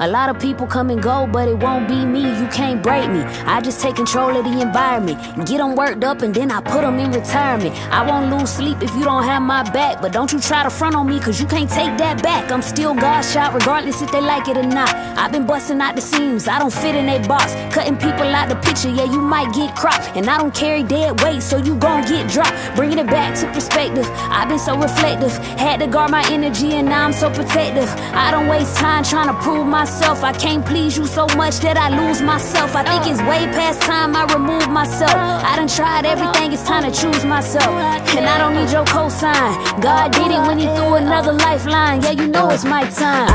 A lot of people come and go, but it won't be me. You can't break me. I just take control of the environment and get them worked up, and then I put them in retirement. I won't lose sleep if you don't have my back, but don't you try to front on me, cause you can't take that back. I'm still God shot, regardless if they like it or not. I've been busting out the seams, I don't fit in a box. Cutting people out the picture, yeah, you might get cropped. And I don't carry dead weight, so you gon' get dropped. Bringing it back to perspective, I've been so reflective. Had to guard my energy, and now I'm so protective. I don't waste time trying to prove myself. I can't please you so much that I lose myself. I think it's way past time I remove myself. I done tried everything, it's time to choose myself. And I don't need your cosign. God did it when He threw another lifeline. Yeah, you know it's my time.